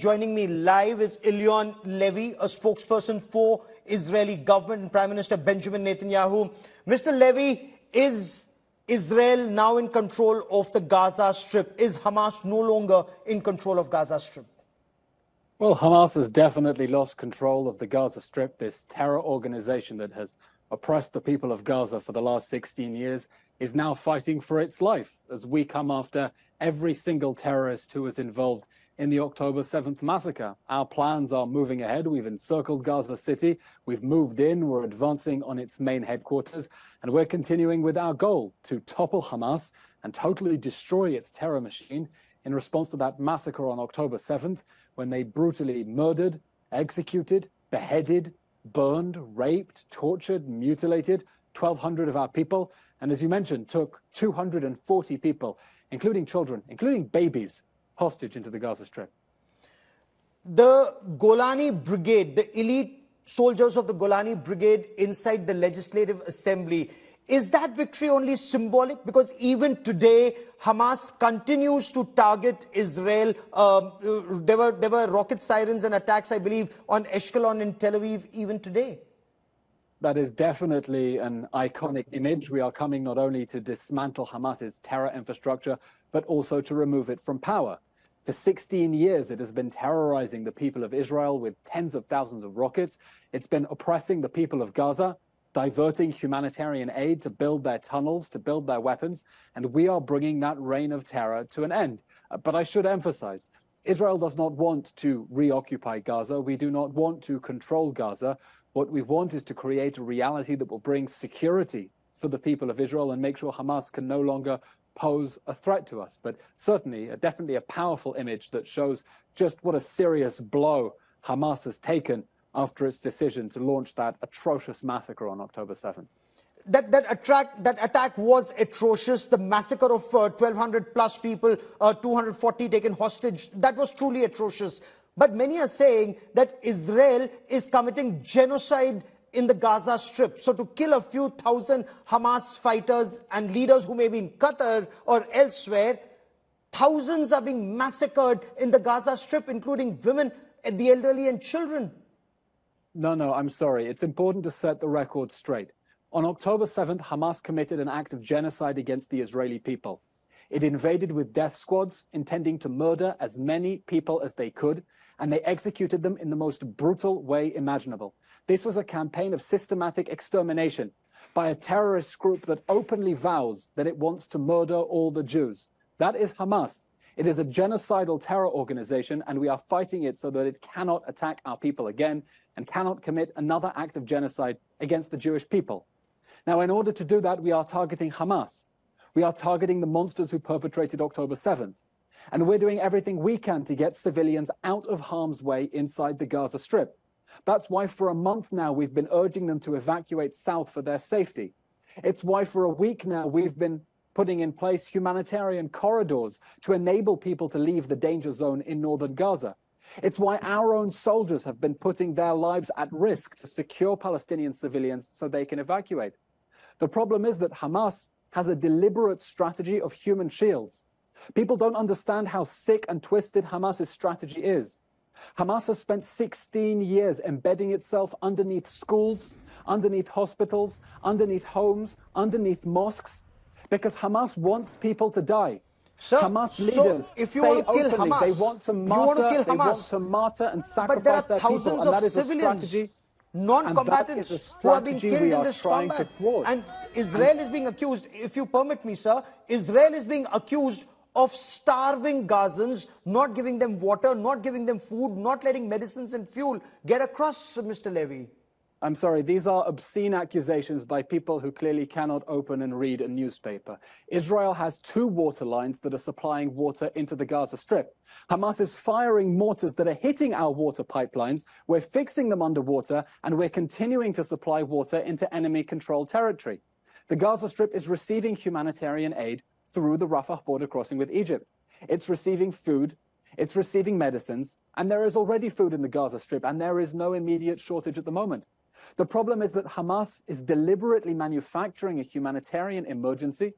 Joining me live is Eylon Levy, a spokesperson for Israeli government and Prime Minister Benjamin Netanyahu. Mr. Levy, is Israel now in control of the Gaza Strip? Is Hamas no longer in control of Gaza Strip? Well, Hamas has definitely lost control of the Gaza Strip, this terror organization that has oppressed the people of Gaza for the last 16 years, is now fighting for its life as we come after every single terrorist who was involved in the October 7th massacre. Our plans are moving ahead. We've encircled Gaza City. We've moved in. We're advancing on its main headquarters. And we're continuing with our goal to topple Hamas and totally destroy its terror machine in response to that massacre on October 7th when they brutally murdered, executed, beheaded, burned, raped, tortured, mutilated 1,200 of our people. And as you mentioned, took 240 people, including children, including babies, hostage into the Gaza Strip. The Golani Brigade, the elite soldiers of the Golani Brigade inside the Legislative Assembly, is that victory only symbolic? Because even today, Hamas continues to target Israel. Um, there, were, there were rocket sirens and attacks, I believe, on Ashkelon in Tel Aviv even today. That is definitely an iconic image. We are coming not only to dismantle Hamas's terror infrastructure, but also to remove it from power. For 16 years, it has been terrorizing the people of Israel with tens of thousands of rockets. It's been oppressing the people of Gaza, diverting humanitarian aid to build their tunnels, to build their weapons, and we are bringing that reign of terror to an end. Uh, but I should emphasize, Israel does not want to reoccupy Gaza. We do not want to control Gaza. What we want is to create a reality that will bring security for the people of Israel and make sure Hamas can no longer pose a threat to us. But certainly, uh, definitely a powerful image that shows just what a serious blow Hamas has taken after its decision to launch that atrocious massacre on October 7th. That, that, attract, that attack was atrocious. The massacre of uh, 1,200 plus people, uh, 240 taken hostage, that was truly atrocious. But many are saying that Israel is committing genocide in the Gaza Strip. So to kill a few thousand Hamas fighters and leaders who may be in Qatar or elsewhere, thousands are being massacred in the Gaza Strip, including women, eh, the elderly, and children. No, no, I'm sorry. It's important to set the record straight. On October 7th, Hamas committed an act of genocide against the Israeli people. It invaded with death squads, intending to murder as many people as they could, and they executed them in the most brutal way imaginable. This was a campaign of systematic extermination by a terrorist group that openly vows that it wants to murder all the Jews. That is Hamas. It is a genocidal terror organization, and we are fighting it so that it cannot attack our people again and cannot commit another act of genocide against the Jewish people. Now, in order to do that, we are targeting Hamas. We are targeting the monsters who perpetrated October 7th. And we're doing everything we can to get civilians out of harm's way inside the Gaza Strip. That's why for a month now we've been urging them to evacuate south for their safety. It's why for a week now we've been putting in place humanitarian corridors to enable people to leave the danger zone in northern Gaza. It's why our own soldiers have been putting their lives at risk to secure Palestinian civilians so they can evacuate. The problem is that Hamas has a deliberate strategy of human shields. People don't understand how sick and twisted Hamas's strategy is. Hamas has spent 16 years embedding itself underneath schools, underneath hospitals, underneath homes, underneath mosques, because Hamas wants people to die. Sir, Hamas leaders so if you want to kill openly, Hamas, they want to martyr, want to they want to martyr and sacrifice but there are their thousands people, and of that is a civilians, strategy. non-combatants who are being killed in this combat. And Israel and is being accused, if you permit me, sir, Israel is being accused of starving Gazans, not giving them water, not giving them food, not letting medicines and fuel get across, Mr. Levy. I'm sorry, these are obscene accusations by people who clearly cannot open and read a newspaper. Israel has two water lines that are supplying water into the Gaza Strip. Hamas is firing mortars that are hitting our water pipelines. We're fixing them underwater, and we're continuing to supply water into enemy controlled territory. The Gaza Strip is receiving humanitarian aid through the Rafah border crossing with Egypt. It's receiving food, it's receiving medicines, and there is already food in the Gaza Strip, and there is no immediate shortage at the moment. The problem is that Hamas is deliberately manufacturing a humanitarian emergency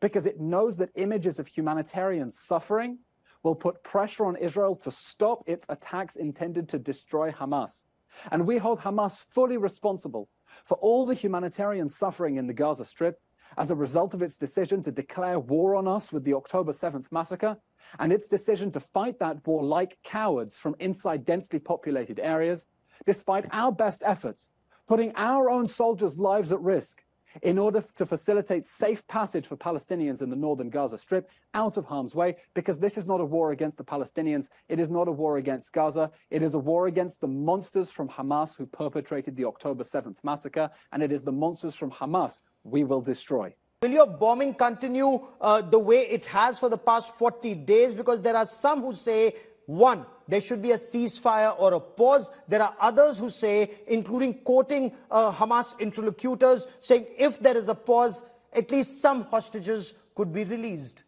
because it knows that images of humanitarian suffering will put pressure on Israel to stop its attacks intended to destroy Hamas. And we hold Hamas fully responsible for all the humanitarian suffering in the Gaza Strip as a result of its decision to declare war on us with the October 7th massacre and its decision to fight that war like cowards from inside densely populated areas, despite our best efforts, putting our own soldiers' lives at risk in order to facilitate safe passage for Palestinians in the northern Gaza Strip out of harm's way, because this is not a war against the Palestinians. It is not a war against Gaza. It is a war against the monsters from Hamas who perpetrated the October 7th massacre, and it is the monsters from Hamas we will destroy. Will your bombing continue uh, the way it has for the past 40 days? Because there are some who say one, there should be a ceasefire or a pause. There are others who say, including quoting uh, Hamas interlocutors, saying if there is a pause, at least some hostages could be released.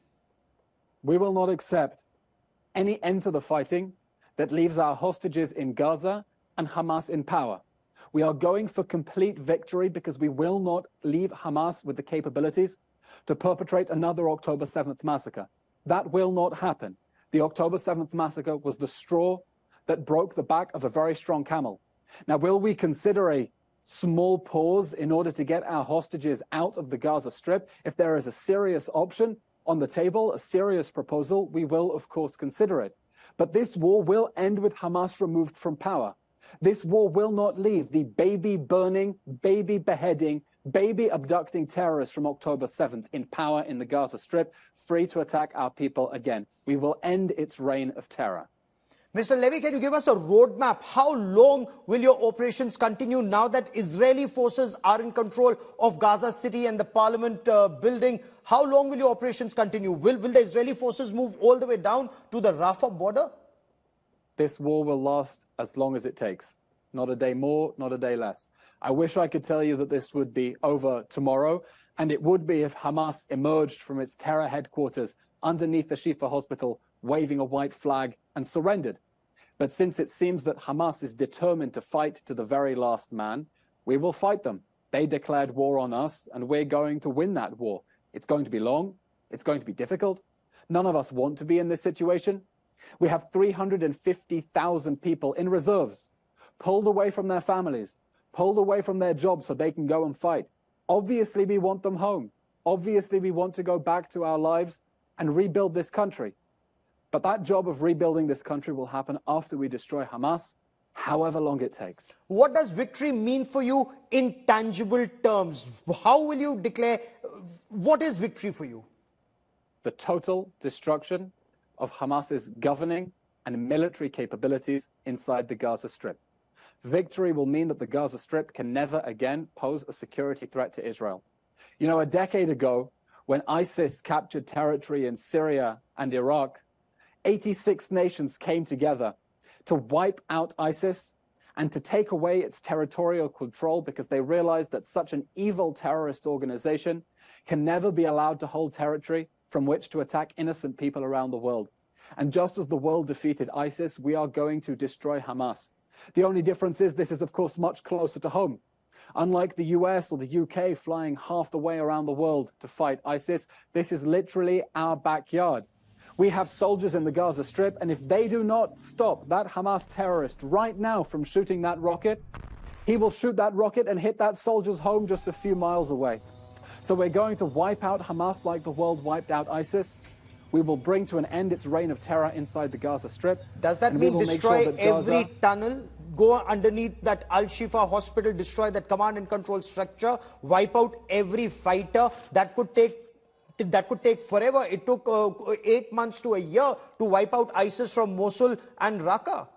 We will not accept any end to the fighting that leaves our hostages in Gaza and Hamas in power. We are going for complete victory because we will not leave Hamas with the capabilities to perpetrate another October 7th massacre. That will not happen. The October 7th massacre was the straw that broke the back of a very strong camel. Now, will we consider a small pause in order to get our hostages out of the Gaza Strip? If there is a serious option on the table, a serious proposal, we will, of course, consider it. But this war will end with Hamas removed from power. This war will not leave the baby burning, baby beheading, baby abducting terrorists from October 7th in power in the Gaza Strip, free to attack our people again. We will end its reign of terror. Mr. Levy, can you give us a roadmap? How long will your operations continue now that Israeli forces are in control of Gaza City and the parliament uh, building? How long will your operations continue? Will, will the Israeli forces move all the way down to the Rafah border? This war will last as long as it takes. Not a day more, not a day less. I wish I could tell you that this would be over tomorrow, and it would be if Hamas emerged from its terror headquarters underneath the Shifa hospital, waving a white flag and surrendered. But since it seems that Hamas is determined to fight to the very last man, we will fight them. They declared war on us, and we're going to win that war. It's going to be long. It's going to be difficult. None of us want to be in this situation. We have 350,000 people in reserves, pulled away from their families, pulled away from their jobs so they can go and fight. Obviously, we want them home. Obviously, we want to go back to our lives and rebuild this country. But that job of rebuilding this country will happen after we destroy Hamas, however long it takes. What does victory mean for you in tangible terms? How will you declare what is victory for you? The total destruction of Hamas's governing and military capabilities inside the Gaza Strip. Victory will mean that the Gaza Strip can never again pose a security threat to Israel. You know, a decade ago, when ISIS captured territory in Syria and Iraq, 86 nations came together to wipe out ISIS and to take away its territorial control because they realized that such an evil terrorist organization can never be allowed to hold territory from which to attack innocent people around the world. And just as the world defeated ISIS, we are going to destroy Hamas. The only difference is this is, of course, much closer to home. Unlike the US or the UK flying half the way around the world to fight ISIS, this is literally our backyard. We have soldiers in the Gaza Strip, and if they do not stop that Hamas terrorist right now from shooting that rocket, he will shoot that rocket and hit that soldier's home just a few miles away. So we're going to wipe out Hamas like the world wiped out ISIS. We will bring to an end its reign of terror inside the Gaza Strip. Does that mean destroy sure that every Gaza... tunnel, go underneath that Al Shifa hospital, destroy that command and control structure, wipe out every fighter? That could take that could take forever. It took uh, eight months to a year to wipe out ISIS from Mosul and Raqqa.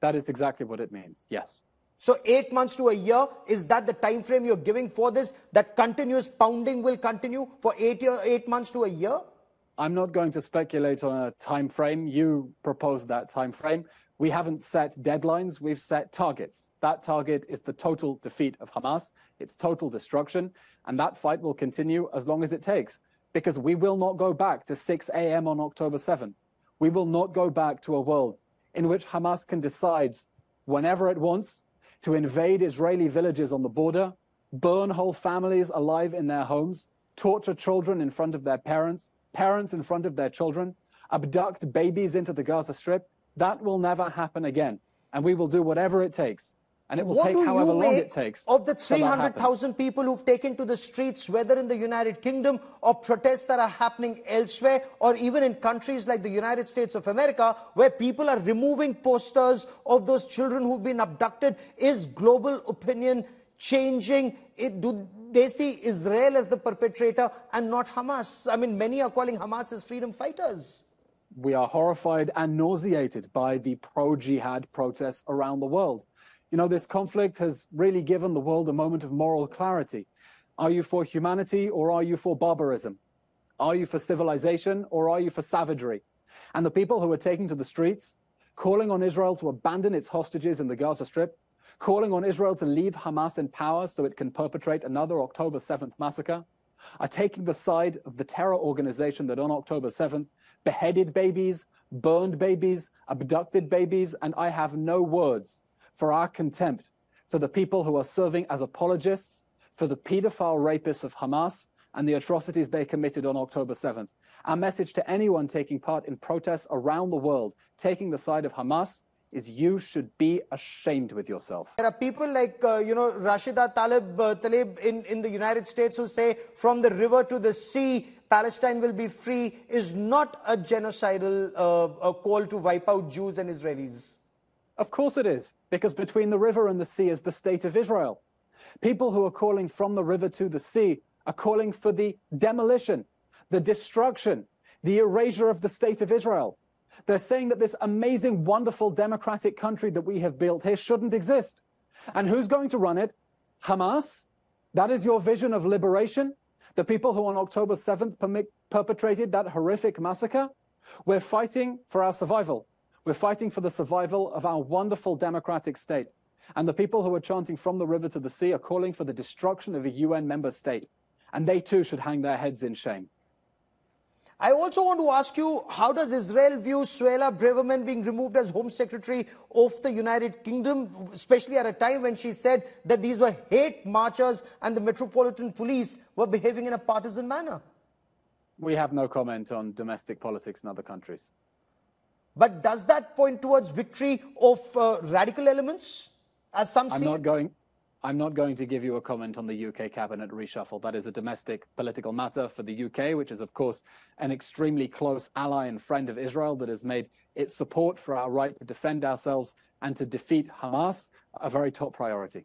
That is exactly what it means. Yes. So eight months to a year is that the time frame you're giving for this? That continuous pounding will continue for eight year, eight months to a year. I'm not going to speculate on a time frame. You proposed that time frame. We haven't set deadlines, we've set targets. That target is the total defeat of Hamas, its total destruction, and that fight will continue as long as it takes, because we will not go back to 6 a.m. on October 7. We will not go back to a world in which Hamas can decide whenever it wants to invade Israeli villages on the border, burn whole families alive in their homes, torture children in front of their parents, parents in front of their children, abduct babies into the Gaza Strip, that will never happen again. And we will do whatever it takes. And it will what take however you long it takes. of the till that happens. 300,000 people who've taken to the streets, whether in the United Kingdom or protests that are happening elsewhere, or even in countries like the United States of America, where people are removing posters of those children who've been abducted? Is global opinion changing? It, do they see Israel as the perpetrator and not Hamas? I mean, many are calling Hamas as freedom fighters. We are horrified and nauseated by the pro jihad protests around the world. You know, this conflict has really given the world a moment of moral clarity. Are you for humanity or are you for barbarism? Are you for civilization or are you for savagery? And the people who are taking to the streets, calling on Israel to abandon its hostages in the Gaza Strip, calling on Israel to leave Hamas in power so it can perpetrate another October 7th massacre, are taking the side of the terror organization that on October 7th beheaded babies, burned babies, abducted babies, and I have no words for our contempt for the people who are serving as apologists for the pedophile rapists of Hamas and the atrocities they committed on October 7th. Our message to anyone taking part in protests around the world, taking the side of Hamas, is you should be ashamed with yourself. There are people like, uh, you know, Rashida Tlaib, uh, Tlaib in, in the United States who say from the river to the sea, Palestine will be free is not a genocidal uh, a call to wipe out Jews and Israelis. Of course it is, because between the river and the sea is the state of Israel. People who are calling from the river to the sea are calling for the demolition, the destruction, the erasure of the state of Israel. They're saying that this amazing, wonderful democratic country that we have built here shouldn't exist. And who's going to run it? Hamas? That is your vision of liberation? The people who on October 7th permit, perpetrated that horrific massacre? We're fighting for our survival. We're fighting for the survival of our wonderful democratic state. And the people who are chanting from the river to the sea are calling for the destruction of a UN member state. And they too should hang their heads in shame. I also want to ask you, how does Israel view Suella Braverman being removed as Home Secretary of the United Kingdom, especially at a time when she said that these were hate marchers and the Metropolitan Police were behaving in a partisan manner? We have no comment on domestic politics in other countries. But does that point towards victory of uh, radical elements, as some I'm see? not going. I'm not going to give you a comment on the UK cabinet reshuffle. That is a domestic political matter for the UK, which is, of course, an extremely close ally and friend of Israel that has made its support for our right to defend ourselves and to defeat Hamas a very top priority.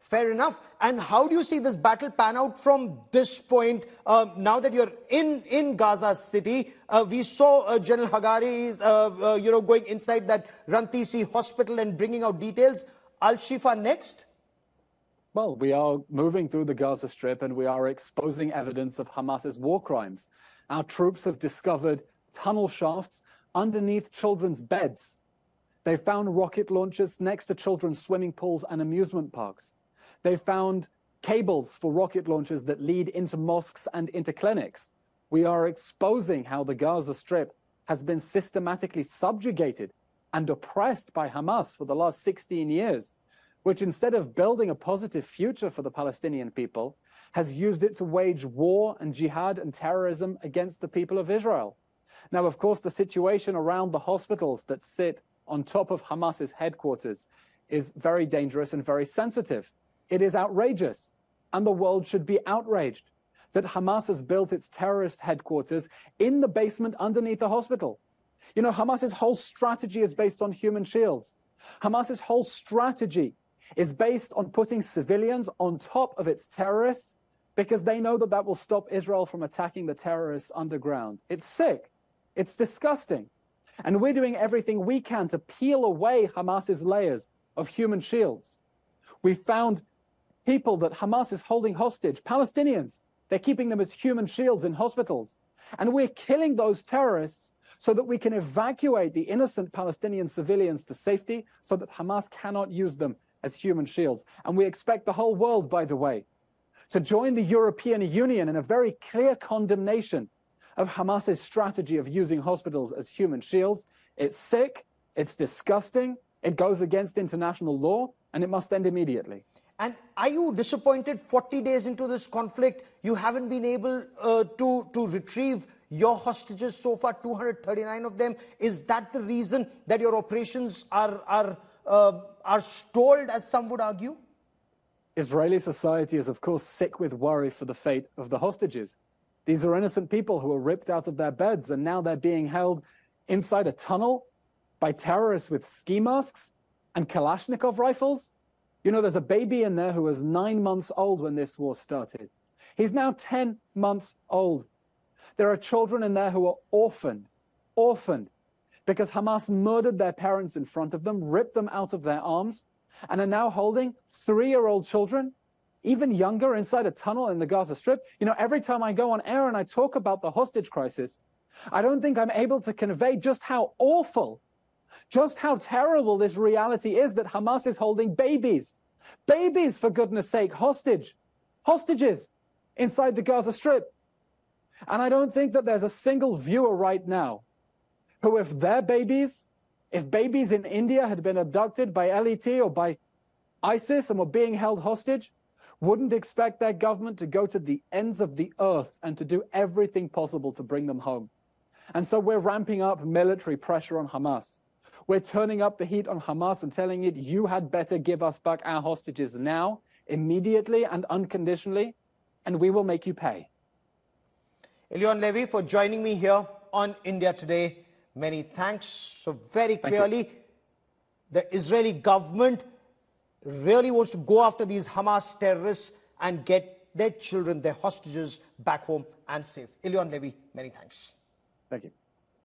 Fair enough. And how do you see this battle pan out from this point? Uh, now that you're in, in Gaza City, uh, we saw uh, General Hagari, uh, uh, you know, going inside that Rantisi hospital and bringing out details. Al Shifa next. Well, we are moving through the Gaza Strip and we are exposing evidence of Hamas's war crimes. Our troops have discovered tunnel shafts underneath children's beds. They found rocket launchers next to children's swimming pools and amusement parks. They found cables for rocket launchers that lead into mosques and into clinics. We are exposing how the Gaza Strip has been systematically subjugated and oppressed by Hamas for the last 16 years, which instead of building a positive future for the Palestinian people, has used it to wage war and jihad and terrorism against the people of Israel. Now, of course, the situation around the hospitals that sit on top of Hamas's headquarters is very dangerous and very sensitive. It is outrageous, and the world should be outraged that Hamas has built its terrorist headquarters in the basement underneath the hospital. You know, Hamas's whole strategy is based on human shields. Hamas's whole strategy is based on putting civilians on top of its terrorists because they know that that will stop Israel from attacking the terrorists underground. It's sick. It's disgusting. And we're doing everything we can to peel away Hamas's layers of human shields. We found people that Hamas is holding hostage, Palestinians. They're keeping them as human shields in hospitals. And we're killing those terrorists so that we can evacuate the innocent Palestinian civilians to safety so that Hamas cannot use them as human shields. And we expect the whole world, by the way, to join the European Union in a very clear condemnation of Hamas's strategy of using hospitals as human shields. It's sick, it's disgusting, it goes against international law, and it must end immediately. And are you disappointed 40 days into this conflict, you haven't been able uh, to, to retrieve your hostages so far, 239 of them. Is that the reason that your operations are, are, uh, are stalled, as some would argue? Israeli society is, of course, sick with worry for the fate of the hostages. These are innocent people who were ripped out of their beds and now they're being held inside a tunnel by terrorists with ski masks and Kalashnikov rifles. You know, there's a baby in there who was nine months old when this war started. He's now 10 months old. There are children in there who are orphaned, orphaned, because Hamas murdered their parents in front of them, ripped them out of their arms, and are now holding three year old children, even younger, inside a tunnel in the Gaza Strip. You know, every time I go on air and I talk about the hostage crisis, I don't think I'm able to convey just how awful, just how terrible this reality is that Hamas is holding babies. Babies, for goodness sake, hostage, hostages inside the Gaza Strip. And I don't think that there's a single viewer right now who, if their babies, if babies in India had been abducted by LET or by ISIS and were being held hostage, wouldn't expect their government to go to the ends of the earth and to do everything possible to bring them home. And so we're ramping up military pressure on Hamas. We're turning up the heat on Hamas and telling it, you had better give us back our hostages now, immediately and unconditionally, and we will make you pay. Eylon Levy for joining me here on India Today. Many thanks. So, very clearly, the Israeli government really wants to go after these Hamas terrorists and get their children, their hostages back home and safe. Eylon Levy, many thanks. Thank you.